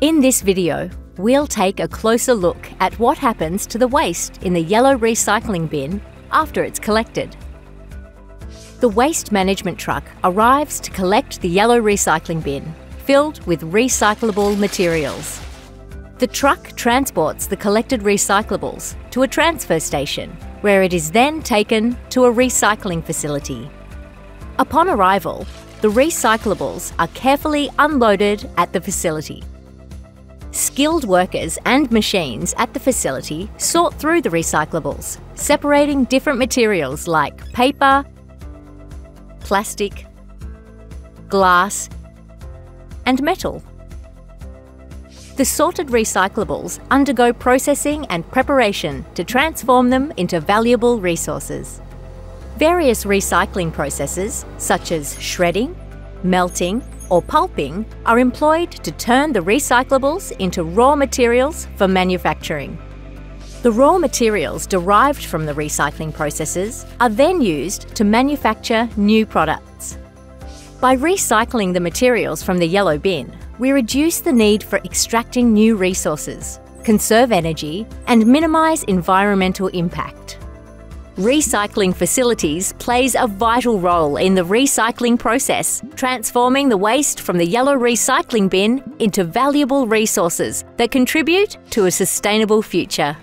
In this video, we'll take a closer look at what happens to the waste in the yellow recycling bin after it's collected. The waste management truck arrives to collect the yellow recycling bin, filled with recyclable materials. The truck transports the collected recyclables to a transfer station, where it is then taken to a recycling facility. Upon arrival, the recyclables are carefully unloaded at the facility. Skilled workers and machines at the facility sort through the recyclables, separating different materials like paper, plastic, glass, and metal. The sorted recyclables undergo processing and preparation to transform them into valuable resources. Various recycling processes, such as shredding, melting, or pulping, are employed to turn the recyclables into raw materials for manufacturing. The raw materials derived from the recycling processes are then used to manufacture new products. By recycling the materials from the yellow bin, we reduce the need for extracting new resources, conserve energy, and minimise environmental impact. Recycling facilities plays a vital role in the recycling process, transforming the waste from the yellow recycling bin into valuable resources that contribute to a sustainable future.